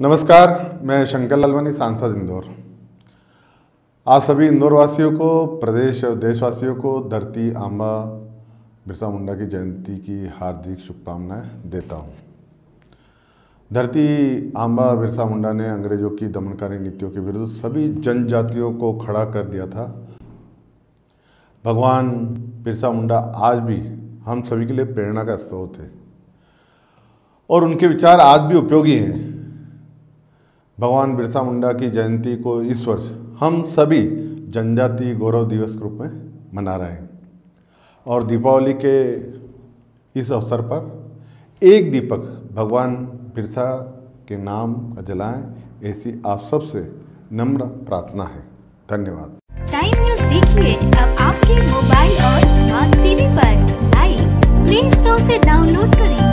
नमस्कार, मैं शंकर लालवानी, सांसद इंदौर। आप सभी इंदौर वासियों को, प्रदेश और देशवासियों को धरती आंबा बिरसा मुंडा की जयंती की हार्दिक शुभकामनाएँ देता हूँ। धरती आंबा बिरसा मुंडा ने अंग्रेज़ों की दमनकारी नीतियों के विरुद्ध सभी जनजातियों को खड़ा कर दिया था। भगवान बिरसा मुंडा आज भी हम सभी के लिए प्रेरणा का स्रोत है। और उनके विचार आज भी उपयोगी हैं। भगवान बिरसा मुंडा की जयंती को इस वर्ष हम सभी जनजाति गौरव दिवस के रूप में मना रहे हैं। और दीपावली के इस अवसर पर एक दीपक भगवान बिरसा के नाम का जलाएँ, ऐसी आप सबसे नम्र प्रार्थना है। धन्यवाद। टाइम न्यूज़ देखिए अब आपके मोबाइल और स्मार्ट टीवी पर। लाइव प्ले स्टोर से डाउनलोड करें।